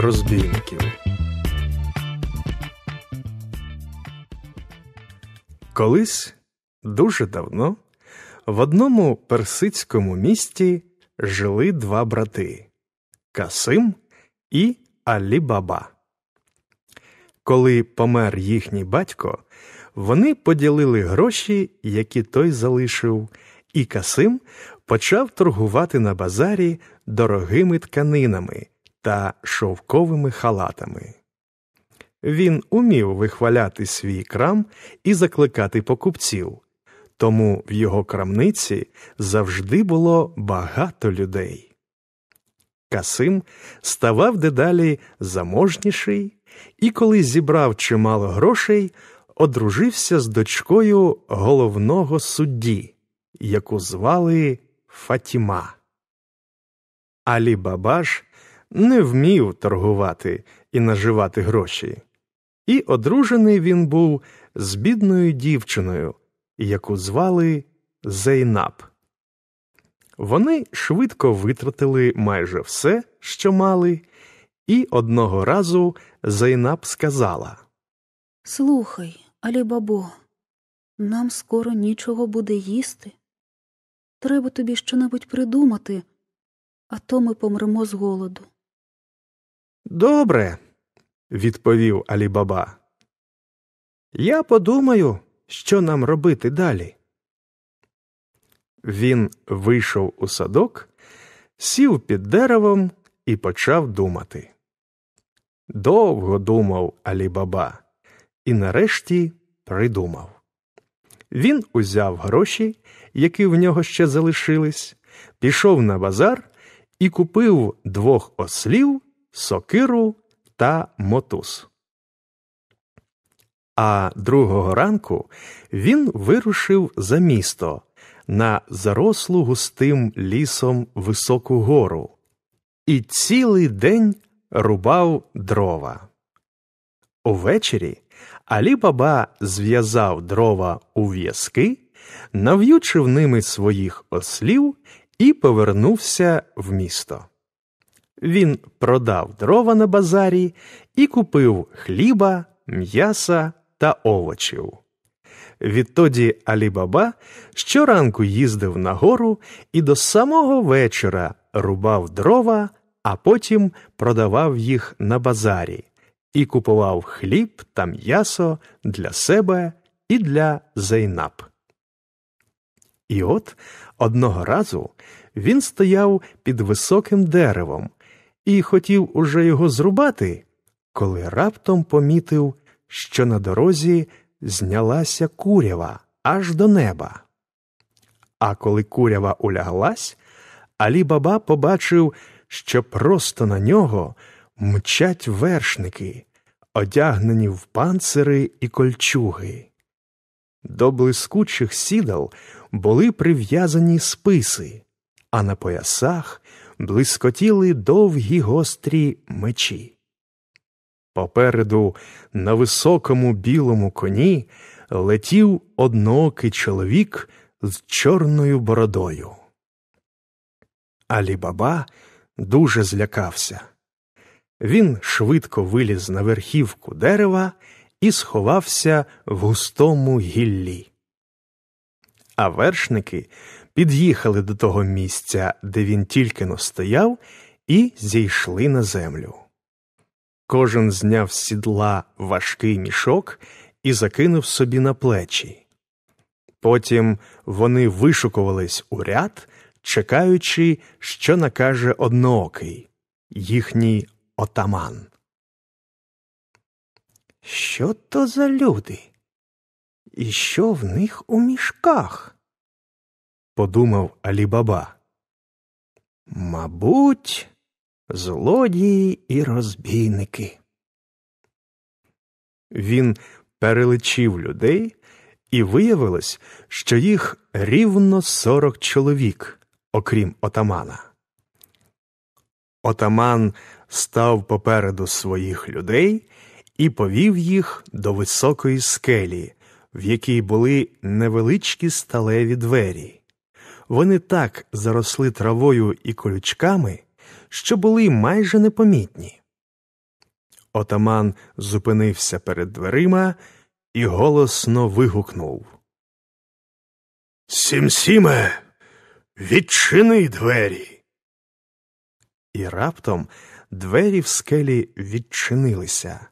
розбійників. Колись дуже давно в одному персидському місті жили два брати Касим і Алі Баба. Коли помер їхній батько, вони поділили гроші, які той залишив, і Касим почав торгувати на базарі дорогими тканинами та шовковими халатами. Він умів вихваляти свій крам і закликати покупців, тому в його крамниці завжди було багато людей. Касим ставав дедалі заможніший і, коли зібрав чимало грошей, одружився з дочкою головного судді, яку звали Фатіма. Алі Бабаш не вмів торгувати і наживати гроші, і одружений він був з бідною дівчиною, яку звали Зейнаб. Вони швидко витратили майже все, що мали, і одного разу Зейнаб сказала Слухай, Алі-Бабо, нам скоро нічого буде їсти. Треба тобі щонебудь придумати, а то ми помремо з голоду. Добре, відповів Алі-Баба. Я подумаю, що нам робити далі. Він вийшов у садок, сів під деревом і почав думати. Довго думав Алі-Баба і нарешті придумав. Він узяв гроші, які в нього ще залишились, пішов на базар і купив двох ослів, сокиру та мотуз. А другого ранку він вирушив за місто на зарослу густим лісом високу гору і цілий день рубав дрова. Увечері Алі Баба зв'язав дрова у в'язки, нав'ючив ними своїх ослів і повернувся в місто. Він продав дрова на базарі і купив хліба, м'яса та овочів. Відтоді Алі Баба щоранку їздив на гору і до самого вечора рубав дрова, а потім продавав їх на базарі і купував хліб та м'ясо для себе і для Зейнаб. І от одного разу він стояв під високим деревом і хотів уже його зрубати, коли раптом помітив, що на дорозі знялася курява аж до неба. А коли курява уляглась, Алі Баба побачив, що просто на нього мчать вершники, одягнені в панцири і кольчуги. До блискучих сідал були прив'язані списи, а на поясах блискотіли довгі гострі мечі. Попереду на високому білому коні летів одноокий чоловік з чорною бородою. Алі Баба дуже злякався. Він швидко виліз на верхівку дерева і сховався в густому гіллі. А вершники під'їхали до того місця, де він тільки но стояв, і зійшли на землю. Кожен зняв з сідла важкий мішок і закинув собі на плечі. Потім вони вишукувались у ряд, чекаючи, що накаже одноокий, їхній отаман. Що то за люди? І що в них у мішках? Подумав Алібаба. Мабуть, злодії і розбійники. Він перелечив людей, і виявилось, що їх рівно сорок чоловік, окрім отамана. Отаман став попереду своїх людей і повів їх до високої скелі, в якій були невеличкі сталеві двері. Вони так заросли травою і колючками, що були майже непомітні. Отаман зупинився перед дверима і голосно вигукнув. Сімсіме, відчини двері. І раптом двері в скелі відчинилися.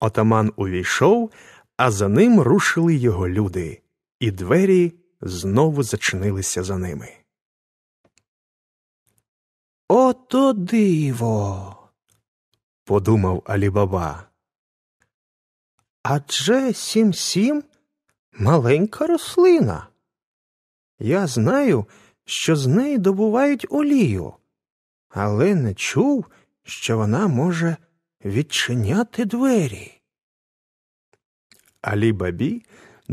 Отаман увійшов, а за ним рушили його люди, і двері знову зачинилися за ними. Ото диво, подумав Алібаба. Адже сім сім маленька рослина. Я знаю, що з неї добувають олію, але не чув, що вона може відчиняти двері. Алі Бабі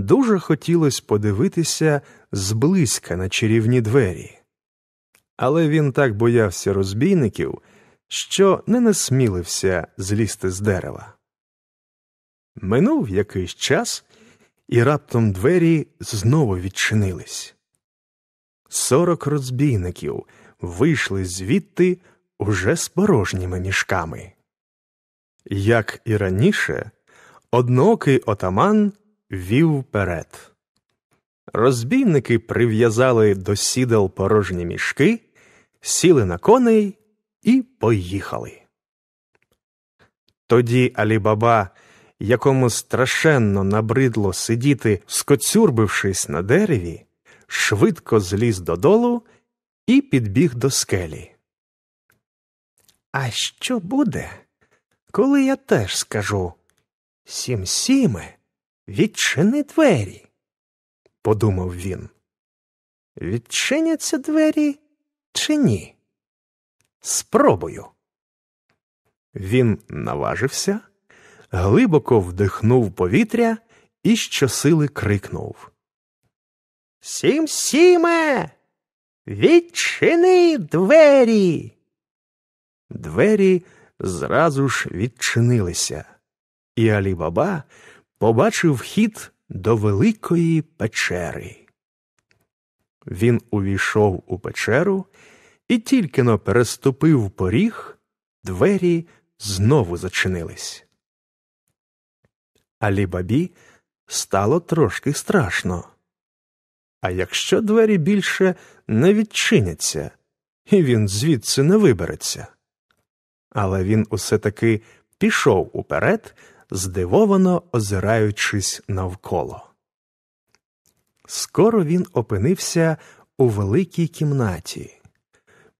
дуже хотілося подивитися зблизька на чарівні двері, але він так боявся розбійників, що не насмілився злізти з дерева. Минув якийсь час, і раптом двері знову відчинились. Сорок розбійників вийшли звідти уже з порожніми мішками. Як і раніше, одноокий отаман вів вперед. Розбійники прив'язали до сідел порожні мішки, сіли на коней і поїхали. Тоді Алібаба, якому страшенно набридло сидіти, скоцюрбившись на дереві, швидко зліз додолу і підбіг до скелі. А що буде, коли я теж скажу Сім сіме, відчини двері? подумав він. Відчиняться двері чи ні? Спробую. Він наважився, глибоко вдихнув повітря і щосили крикнув. Сім сіме, відчини двері. Двері зразу ж відчинилися, і Алібаба побачив вхід до великої печери. Він увійшов у печеру і тільки но переступив поріг, двері знову зачинились. Алібабі стало трошки страшно. А якщо двері більше не відчиняться, і він звідси не вибереться. Але він усе таки пішов уперед, здивовано озираючись навколо. Скоро він опинився у великій кімнаті.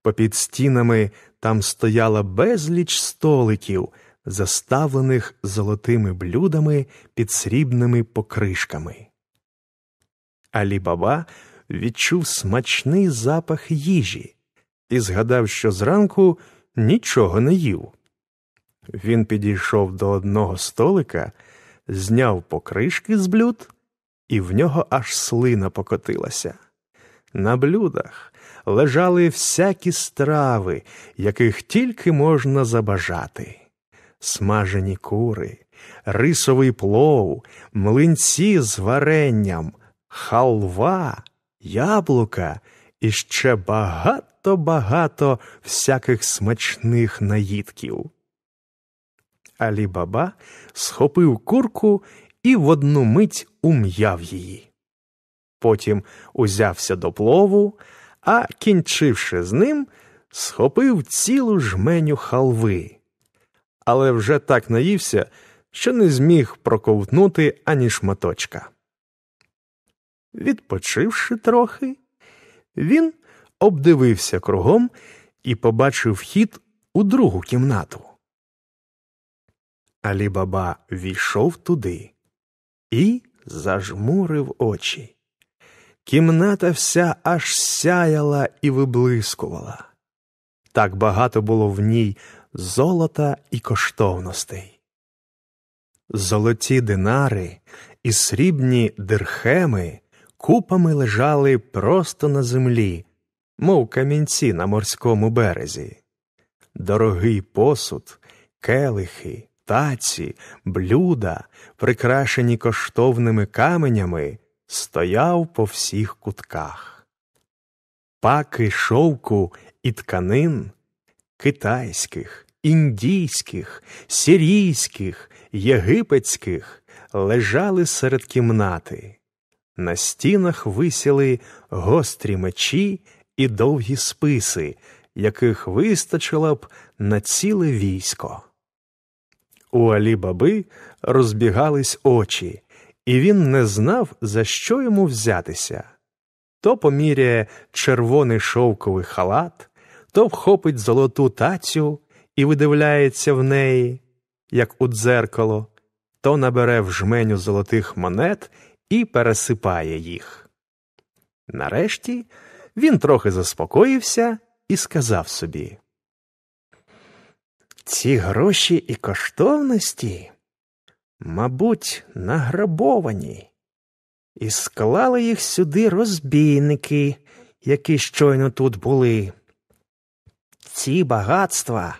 Попід стінами там стояла безліч столиків, заставлених золотими блюдами під срібними покришками. Алі Баба відчув смачний запах їжі і згадав, що зранку нічого не їв. Він підійшов до одного столика, зняв покришки з блюд, і в нього аж слина покотилася. На блюдах лежали всякі страви, яких тільки можна забажати смажені кури, рисовий плов, млинці з варенням, халва, яблука і ще багато багато всяких смачних наїдків. Алі Баба схопив курку і в одну мить ум'яв її. Потім узявся до плову, а, кінчивши з ним, схопив цілу жменю халви. Але вже так наївся, що не зміг проковтнути ані шматочка. Відпочивши трохи, він обдивився кругом і побачив вхід у другу кімнату. Алі Баба війшов туди і зажмурив очі. Кімната вся аж сяяла і виблискувала. Так багато було в ній золота і коштовностей. Золоті динари і срібні дирхеми купами лежали просто на землі, мов камінці на морському березі. Дорогий посуд, келихи, таці, блюда, прикрашені коштовними каменями, стояв по всіх кутках. Паки шовку і тканин, китайських, індійських, сирійських, єгипетських лежали серед кімнати. На стінах висіли гострі мечі і довгі списи, яких вистачило б на ціле військо. У Алі Баби розбігались очі, і він не знав, за що йому взятися. То поміряє червоний шовковий халат, то вхопить золоту тацю і видивляється в неї, як у дзеркало, то набере в жменю золотих монет і пересипає їх. Нарешті він трохи заспокоївся і сказав собі Ці гроші і коштовності, мабуть, награбовані, і склали їх сюди розбійники, які щойно тут були. Ці багатства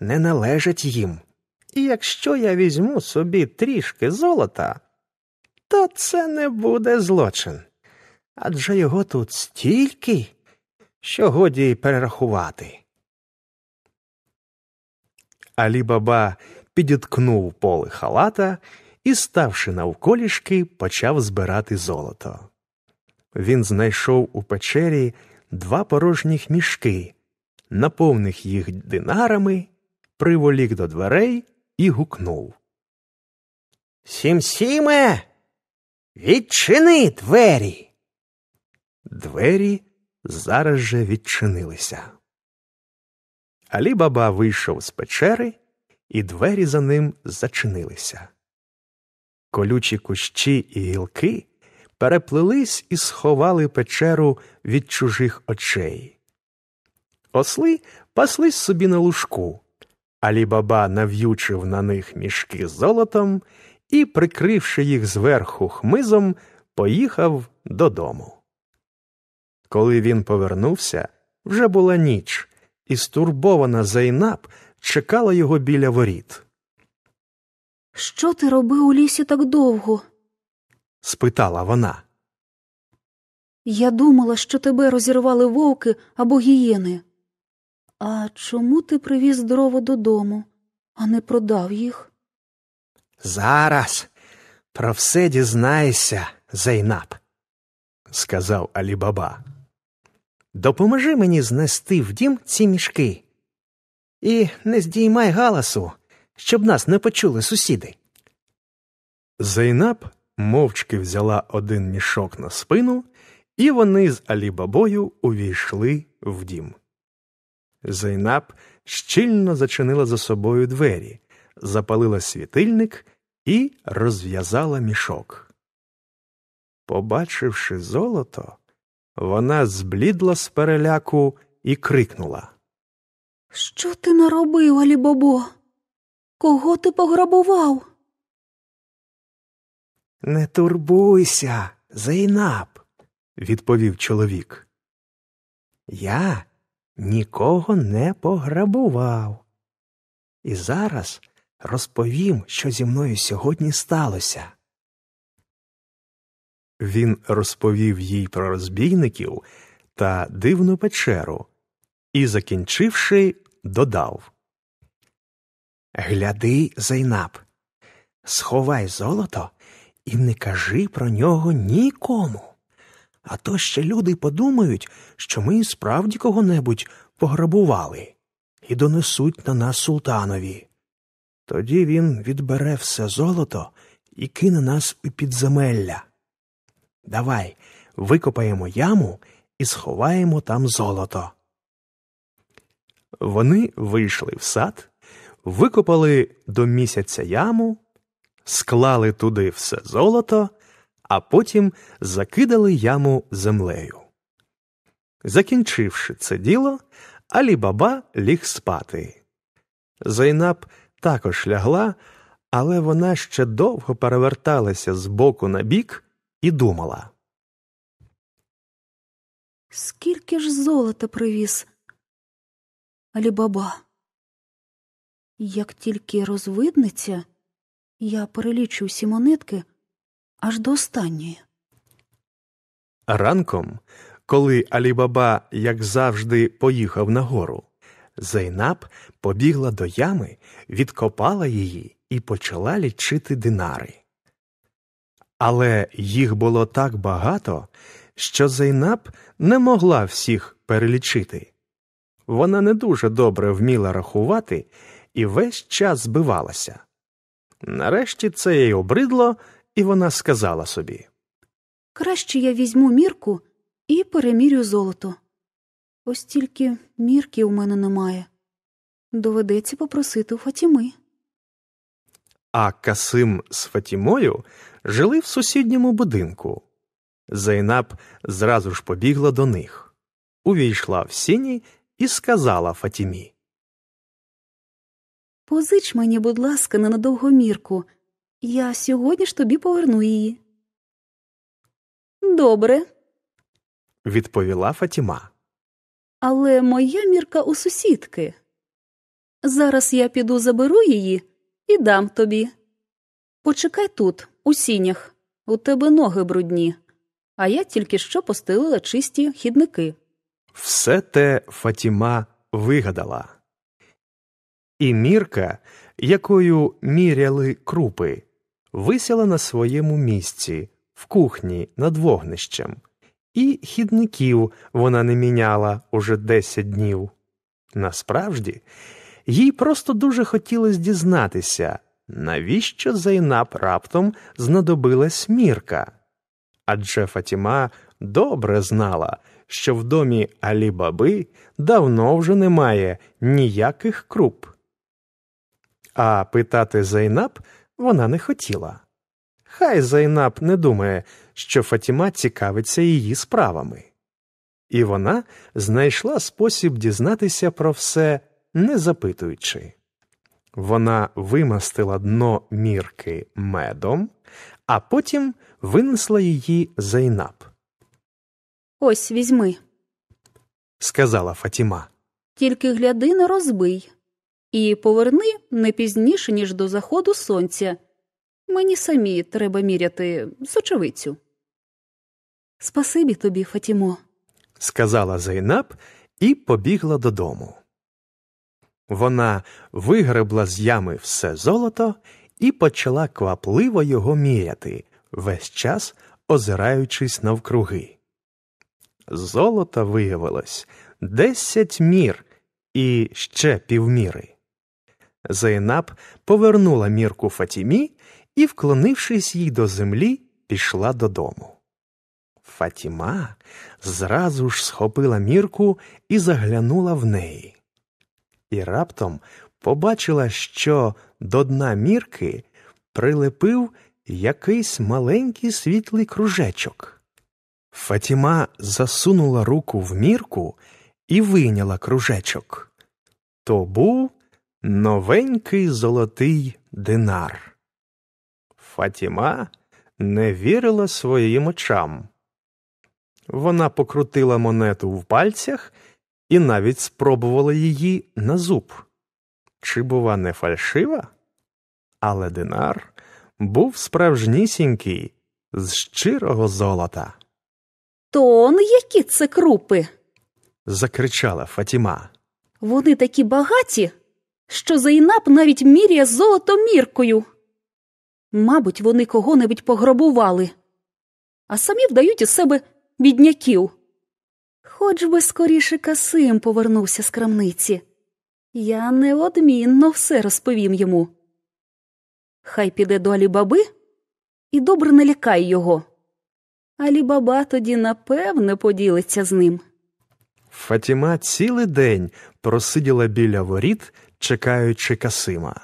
не належать їм, і якщо я візьму собі трішки золота, то це не буде злочин. Адже його тут стільки, що годі й перерахувати. Алі Баба підіткнув поли халата і, ставши навколішки, почав збирати золото. Він знайшов у печері два порожніх мішки, наповнив їх динарами, приволік до дверей і гукнув. Сім-сіме, відчини двері. Двері зараз же відчинилися. Алі Баба вийшов з печери, і двері за ним зачинилися. Колючі кущі і гілки переплелись і сховали печеру від чужих очей. Осли паслись собі на лужку. Алі Баба нав'ючив на них мішки золотом і, прикривши їх зверху хмизом, поїхав додому. Коли він повернувся, вже була ніч, і стурбована Зайнаб чекала його біля воріт. Що ти робив у лісі так довго? спитала вона. Я думала, що тебе розірвали вовки або гієни. А чому ти привіз дрова додому, а не продав їх? Зараз про все дізнайся, Зайнаб, сказав Алі Баба. Допоможи мені знести в дім ці мішки. І не здіймай галасу, щоб нас не почули сусіди. Зайнаб мовчки взяла один мішок на спину, і вони з Алібабою увійшли в дім. Зайнаб щільно зачинила за собою двері, запалила світильник і розв'язала мішок. Побачивши золото, вона зблідла з переляку і крикнула Що ти наробив, Алібабо? Кого ти пограбував? Не турбуйся, Зайнаб, відповів чоловік. Я нікого не пограбував. І зараз розповім, що зі мною сьогодні сталося. Він розповів їй про розбійників та дивну печеру і, закінчивши, додав Гляди, Зайнаб, сховай золото і не кажи про нього нікому. А то ще люди подумають, що ми справді кого-небудь пограбували і донесуть на нас султанові. Тоді він відбере все золото і кине нас у підземелля. Давай викопаємо яму і сховаємо там золото. Вони вийшли в сад, викопали до місяця яму, склали туди все золото, а потім закидали яму землею. Закінчивши це діло, Алі Баба ліг спати. Зайнаб також лягла, але вона ще довго переверталася з боку на бік і думала. Скільки ж золота привіз? Алібаба. Як тільки розвиднеться, я перелічу всі монетки аж до останньої. Ранком, коли Алібаба, як завжди, поїхав нагору, Зайнаб побігла до ями, відкопала її і почала лічити динари. Але їх було так багато, що Зайнаб не могла всіх перелічити. Вона не дуже добре вміла рахувати і весь час збивалася. Нарешті це їй обридло, і вона сказала собі Краще я візьму мірку і перемірю золото. Ось тільки мірки у мене немає. Доведеться попросити у Фатіми. А Касим з Фатімою жили в сусідньому будинку. Зайнаб зразу ж побігла до них, увійшла в сіні і сказала Фатімі. Позич мені, будь ласка, ненадовго мірку. Я сьогодні ж тобі поверну її. Добре, Відповіла Фатіма. але моя мірка у сусідки. Зараз я піду заберу її і дам тобі. Почекай тут, у сінях, у тебе ноги брудні, а я тільки що постелила чисті хідники. Все те Фатіма вигадала. І мірка, якою міряли крупи, висіла на своєму місці, в кухні над вогнищем, і хідників вона не міняла уже десять днів. Насправді, їй просто дуже хотілося дізнатися, навіщо Зайнаб раптом знадобилась мірка. Адже Фатіма добре знала, що в домі Алі-Баби давно вже немає ніяких круп. А питати Зайнаб вона не хотіла. Хай Зайнаб не думає, що Фатіма цікавиться її справами. І вона знайшла спосіб дізнатися про все, не запитуючи. Вона вимастила дно мірки медом, а потім винесла її Зайнаб. Ось візьми, Сказала Фатіма. тільки гляди не розбий. І поверни не пізніше, ніж до заходу сонця. Мені самі треба міряти сочевицю. Спасибі тобі, Фатімо. сказала Зайнаб і побігла додому. Вона вигребла з ями все золото і почала квапливо його міряти, весь час озираючись навкруги. Золота виявилось десять мір і ще півміри. Зайнаб повернула мірку Фатімі і, вклонившись їй до землі, пішла додому. Фатіма зразу ж схопила мірку і заглянула в неї. І раптом побачила, що до дна мірки прилепив якийсь маленький світлий кружечок. Фатіма засунула руку в мірку і вийняла кружечок. То був новенький золотий динар. Фатіма не вірила своїм очам. Вона покрутила монету в пальцях і навіть спробувала її на зуб. Чи, бува, не фальшива? Але динар був справжнісінький, з щирого золота. То он які це крупи? закричала Фатіма. Вони такі багаті, що Зайнаб навіть міряє золото міркою. Мабуть, вони кого-небудь пограбували, а самі вдають із себе бідняків. Хоч би скоріше Касим повернувся з крамниці. Я неодмінно все розповім йому. Хай піде до Алібаби і добре не лякай його. Алібаба тоді напевне поділиться з ним. Фатіма цілий день просиділа біля воріт, чекаючи Касима.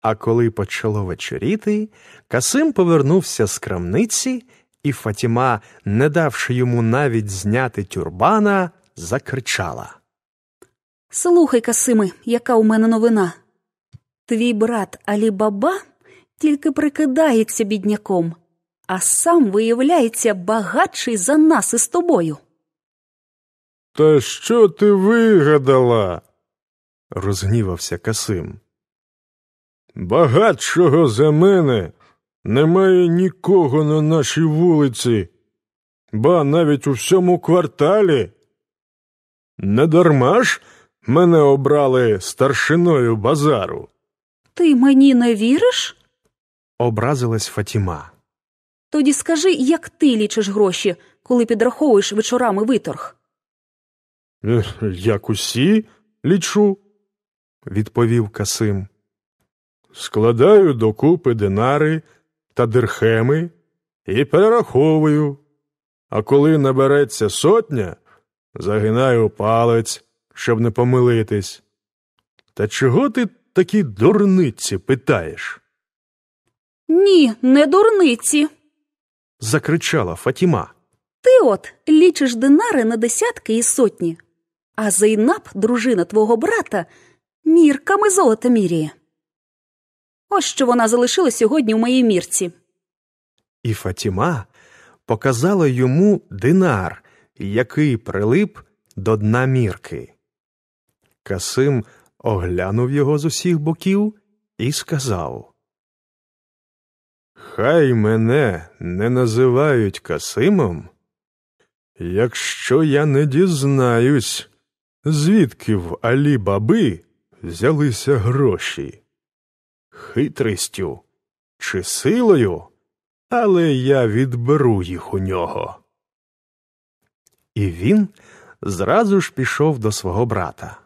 А коли почало вечоріти, Касим повернувся з крамниці, і Фатіма, не давши йому навіть зняти тюрбана, закричала. Слухай, Касиме, яка у мене новина. Твій брат Алібаба тільки прикидається бідняком, а сам виявляється багатший за нас із тобою. Та що ти вигадала? розгнівався Касим. Багатшого за мене немає нікого на нашій вулиці, ба навіть у всьому кварталі. Недарма ж мене обрали старшиною базару. Ти мені не віриш? Образилась Фатіма. Тоді скажи, як ти лічиш гроші, коли підраховуєш вечорами виторг. «Е, Як усі лічу, відповів Касим. Складаю докупи динари та дирхеми і перераховую. А коли набереться сотня, загинаю палець, щоб не помилитись. Та чого ти такі дурниці питаєш? Ні, не дурниці. закричала Фатіма. Ти от лічиш динари на десятки і сотні, а Зейнаб, дружина твого брата, мірками золота міряє. Ось що вона залишила сьогодні у моїй мірці. І Фатіма показала йому динар, який прилип до дна мірки. Касим оглянув його з усіх боків і сказав Хай мене не називають Касимом, якщо я не дізнаюсь, звідки в Алі Баби взялися гроші. Хитрістю чи силою, але я відберу їх у нього. І він зразу ж пішов до свого брата.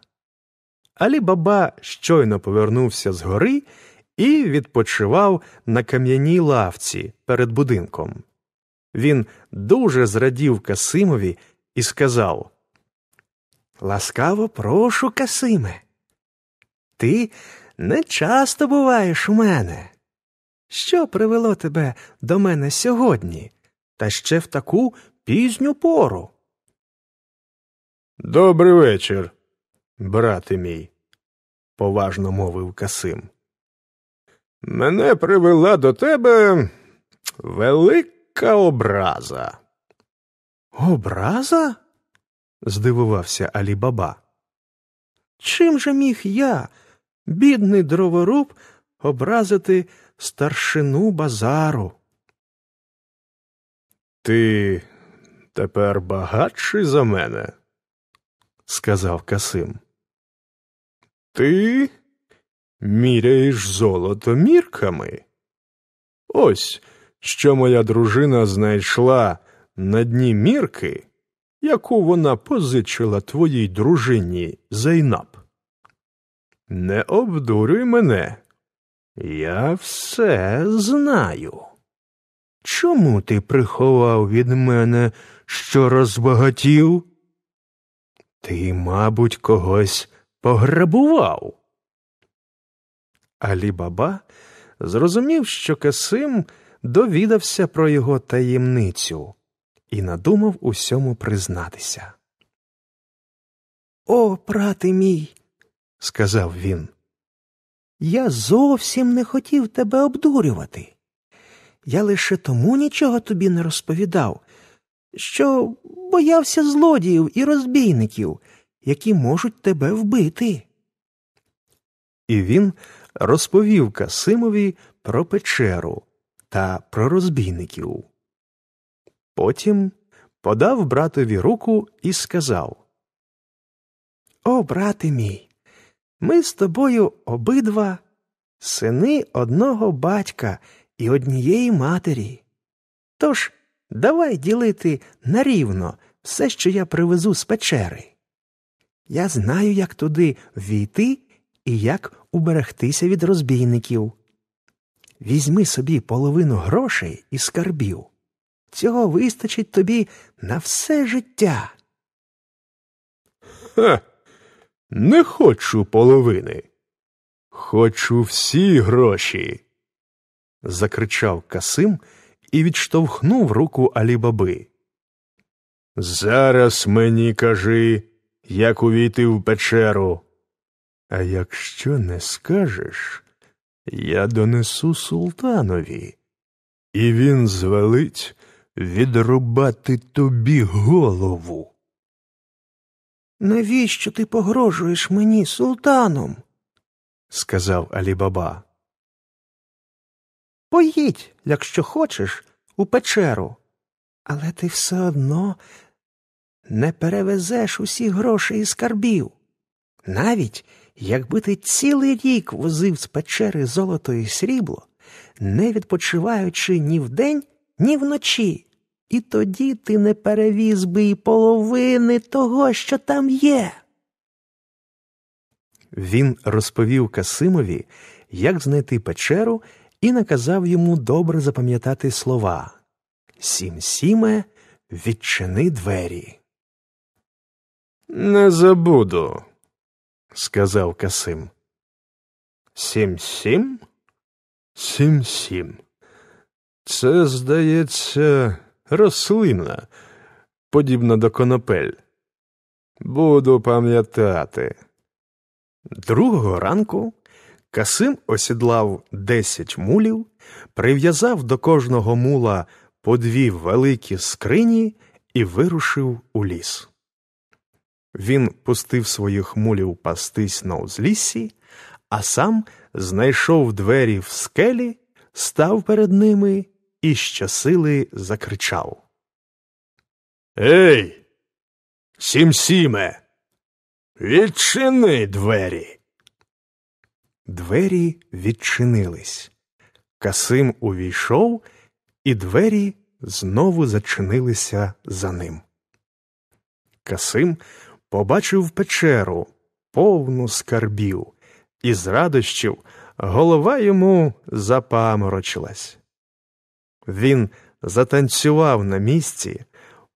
Алі щойно повернувся з гори і відпочивав на кам'яній лавці перед будинком. Він дуже зрадів Касимові і сказав Ласкаво прошу, Касиме. Ти не часто буваєш у мене. Що привело тебе до мене сьогодні, та ще в таку пізню пору? Добрий вечір, брате мій, поважно мовив Касим. Мене привела до тебе велика образа. Образа? здивувався Алі Баба. Чим же міг я, бідний дроворуб, образити старшину базару? Ти тепер багатший за мене, сказав Касим. Ти міряєш золото мірками? Ось що моя дружина знайшла на дні мірки, яку вона позичила твоїй дружині Зайнаб. Не обдурюй мене. Я все знаю. Чому ти приховав від мене, що розбагатів? Ти, мабуть, когось пограбував. Алі Баба зрозумів, що Касим довідався про його таємницю і надумав усьому признатися. О, брате мій, сказав він, я зовсім не хотів тебе обдурювати. Я лише тому нічого тобі не розповідав, що боявся злодіїв і розбійників, які можуть тебе вбити. І він розповів Касимові про печеру та про розбійників. Потім подав братові руку і сказав О, брате мій, ми з тобою обидва сини одного батька і однієї матері. Тож давай ділити нарівно все, що я привезу з печери. Я знаю, як туди війти і як уберегтися від розбійників. Візьми собі половину грошей і скарбів. Цього вистачить тобі на все життя. Ха, не хочу половини. Хочу всі гроші. закричав Касим і відштовхнув руку Алібаби. Зараз мені кажи, як увійти в печеру. А якщо не скажеш, я донесу султанові, і він звелить відрубати тобі голову. Навіщо ти погрожуєш мені султаном? сказав Алібаба. Поїдь, якщо хочеш, у печеру, але ти все одно не перевезеш усі гроші і скарбів. Навіть якби ти цілий рік возив з печери золото і срібло, не відпочиваючи ні вдень, ні вночі, і тоді ти не перевіз би і половини того, що там є. Він розповів Касимові, як знайти печеру, і наказав йому добре запам'ятати слова Сім сіме, відчини двері. Не забуду, сказав Касим. Сім сім? Сім сім. Це, здається, рослина, подібна до конопель. Буду пам'ятати. Другого ранку Касим осідлав десять мулів, прив'язав до кожного мула по дві великі скрині і вирушив у ліс. Він пустив своїх мулів пастись на узліссі, а сам знайшов двері в скелі, став перед ними і щосили закричав. Ей, сім-сіме, відчини двері. Двері відчинились. Касим увійшов, і двері знову зачинилися за ним. Касим побачив печеру, повну скарбів, і з радощів голова йому запаморочилась. Він затанцював на місці,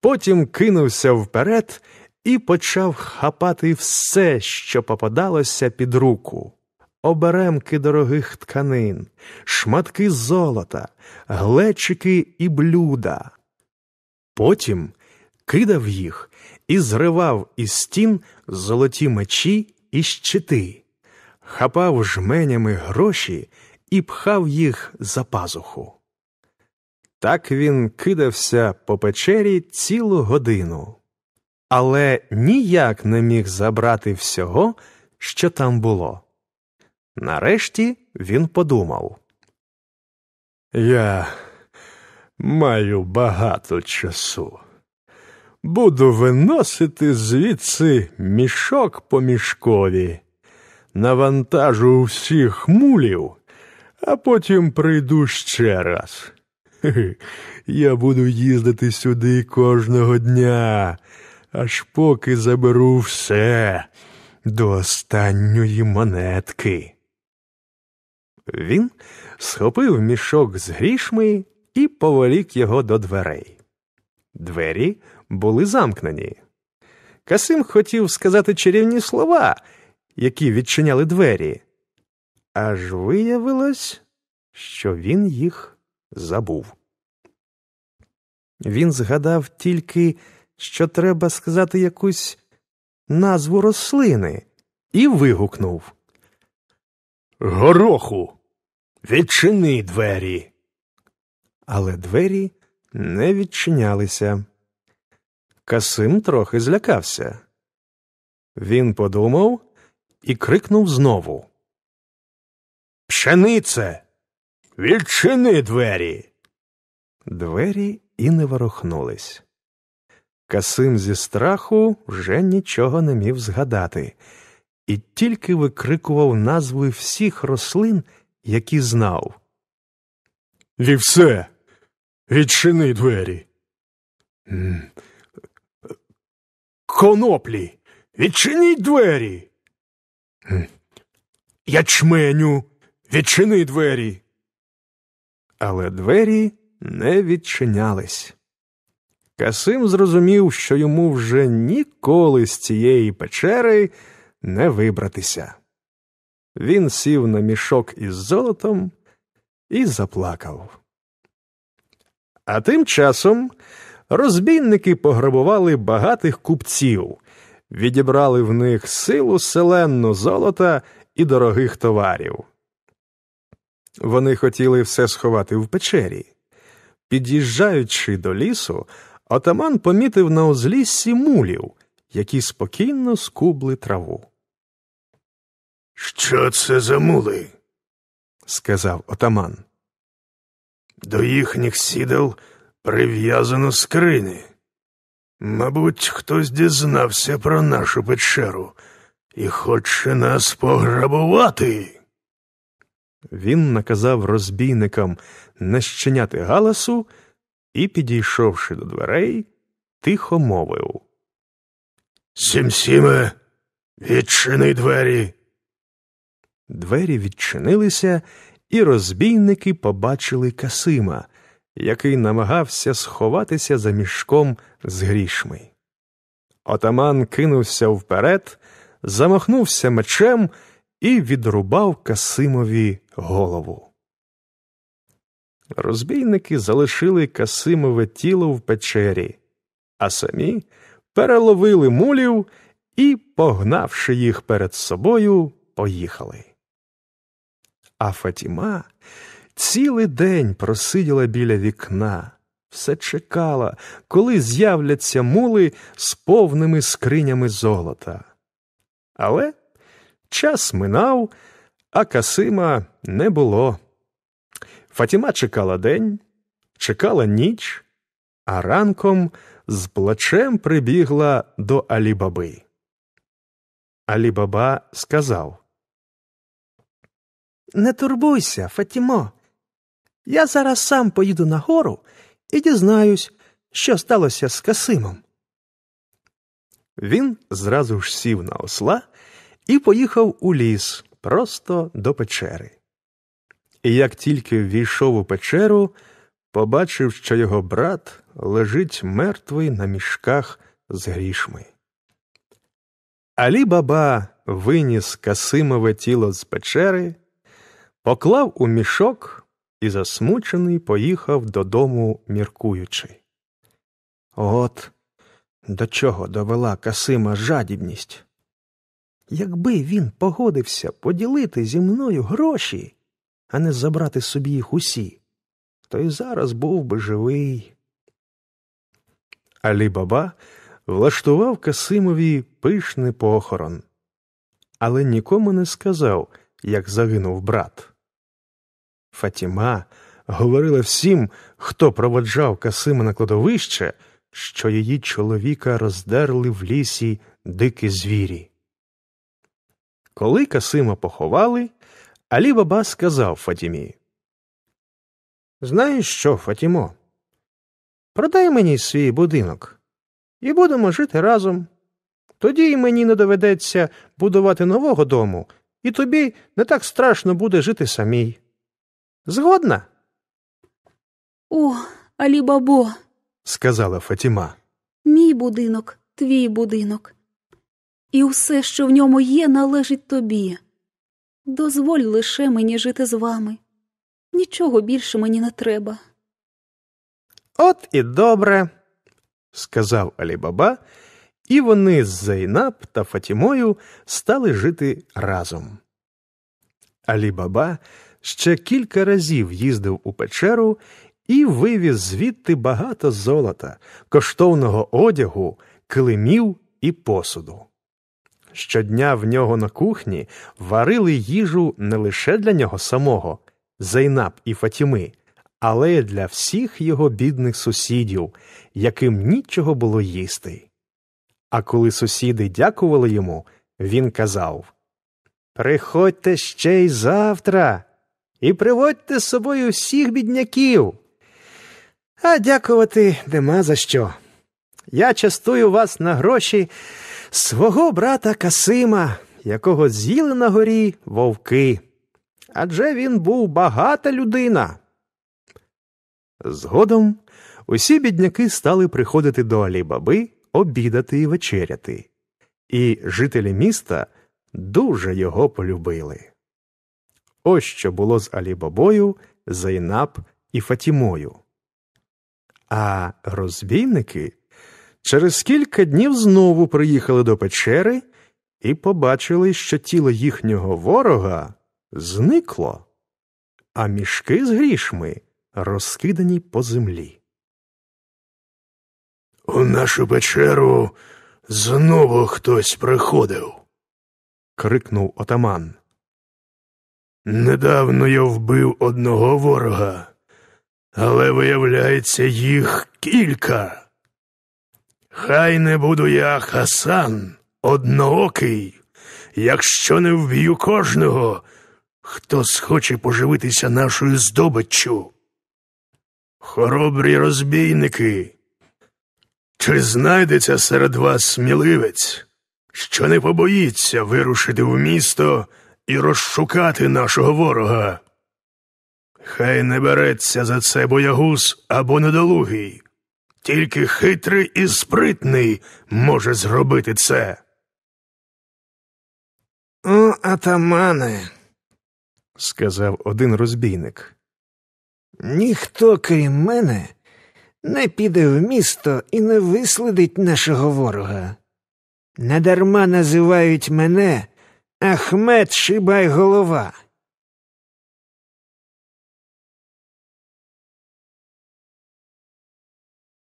потім кинувся вперед і почав хапати все, що попадалося під руку. Оберемки дорогих тканин, шматки золота, глечики і блюда. Потім кидав їх і зривав із стін золоті мечі і щити, хапав жменями гроші і пхав їх за пазуху. Так він кидався по печері цілу годину, але ніяк не міг забрати всього, що там було. Нарешті він подумав Я маю багато часу. Буду виносити звідси мішок по мішкові, навантажу всіх мулів, а потім прийду ще раз. Я буду їздити сюди кожного дня, аж поки заберу все до останньої монетки. Він схопив мішок з грішми і поволік його до дверей. Двері були замкнені. Касим хотів сказати чарівні слова, які відчиняли двері, аж виявилось, що він їх забув. Він згадав тільки, що треба сказати якусь назву рослини, і вигукнув Гороху, відчини двері. Але двері не відчинялися. Касим трохи злякався. Він подумав і крикнув знову. Пшенице, відчини двері. Двері і не ворухнулись. Касим зі страху вже нічого не міг згадати, і тільки викрикував назви всіх рослин, які знав. Лівсе, відчини двері. Коноплі, відчиніть двері. Ячменю, відчини двері. Але двері не відчинялись. Касим зрозумів, що йому вже ніколи з цієї печери не вибратися. Він сів на мішок із золотом і заплакав. А тим часом розбійники пограбували багатих купців, відібрали в них силу селенну золота і дорогих товарів. Вони хотіли все сховати в печері. Під'їжджаючи до лісу, отаман помітив на узліссі мулів, які спокійно скубли траву. Що це за мули? сказав отаман. До їхніх сідел прив'язано скрини. Мабуть, хтось дізнався про нашу печеру і хоче нас пограбувати. Він наказав розбійникам не щиняти галасу і, підійшовши до дверей, тихо мовив. Сімсіме, відчини двері. Двері відчинилися, і розбійники побачили Касима, який намагався сховатися за мішком з грішми. Отаман кинувся вперед, замахнувся мечем і відрубав Касимові голову. Розбійники залишили Касимове тіло в печері, а самі переловили мулів і, погнавши їх перед собою, поїхали. А Фатіма цілий день просиділа біля вікна, все чекала, коли з'являться мули з повними скринями золота. Але час минав, а Касима не було. Фатіма чекала день, чекала ніч, а ранком з плачем прибігла до Алібаби. Алібаба сказав Не турбуйся, Фатімо. Я зараз сам поїду на гору і дізнаюсь, що сталося з Касимом. Він зразу ж сів на осла і поїхав у ліс просто до печери. І як тільки ввійшов у печеру, побачив, що його брат лежить мертвий на мішках з грішми. Алі баба виніс Касимове тіло з печери, поклав у мішок і засмучений поїхав додому, міркуючи. От до чого довела Касима жадібність. Якби він погодився поділити зі мною гроші, а не забрати собі їх усі, то й зараз був би живий. Алі баба влаштував Касимові пишний похорон, але нікому не сказав, як загинув брат. Фатіма говорила всім, хто проводжав Касима на кладовище, що її чоловіка роздерли в лісі дикі звірі. Коли Касима поховали, Алі Баба сказав Фатімі. Знаєш що, Фатімо? Продай мені свій будинок, і будемо жити разом. Тоді й мені не доведеться будувати нового дому, і тобі не так страшно буде жити самій. Згодна? О, Алі-бабо, сказала Фатіма. мій будинок, твій будинок. І все, що в ньому є, належить тобі. Дозволь лише мені жити з вами. Нічого більше мені не треба. От і добре, сказав Алібаба, і вони з Зайнаб та Фатімою стали жити разом. Алібаба ще кілька разів їздив у печеру і вивіз звідти багато золота, коштовного одягу, килимів і посуду. Щодня в нього на кухні варили їжу не лише для нього самого, Зайнаб і Фатіми, але й для всіх його бідних сусідів, яким нічого було їсти. А коли сусіди дякували йому, він казав Приходьте ще й завтра і приводьте з собою всіх бідняків. А дякувати нема за що. Я частую вас на гроші свого брата Касима, якого з'їли на горі вовки. Адже він був багата людина. Згодом усі бідняки стали приходити до Алібаби обідати і вечеряти, і жителі міста дуже його полюбили. Ось що було з Алібабою, Зайнаб і Фатімою. А розбійники через кілька днів знову приїхали до печери і побачили, що тіло їхнього ворога зникло, а мішки з грішми розкидані по землі. У нашу печеру знову хтось приходив. крикнув отаман. Недавно я вбив одного ворога, але виявляється, їх кілька. Хай не буду я Хасан, одноокий, якщо не вб'ю кожного, хто схоче поживитися нашою здобиччю. Хоробрі розбійники, чи знайдеться серед вас сміливець, що не побоїться вирушити в місто і розшукати нашого ворога? Хай не береться за це боягуз або недолугий, тільки хитрий і спритний може зробити це. О, атамане, сказав один розбійник. ніхто, крім мене, не піде в місто і не вислідить нашого ворога. Недарма називають мене Ахмед Шибай голова.